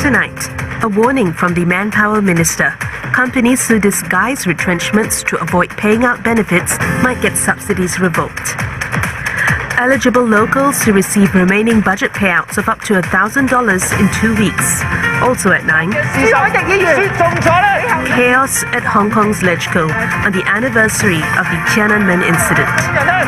Tonight, a warning from the Manpower Minister. Companies who disguise retrenchments to avoid paying out benefits might get subsidies revoked. Eligible locals who receive remaining budget payouts of up to $1,000 in two weeks. Also at 9, chaos at Hong Kong's LegCo on the anniversary of the Tiananmen incident.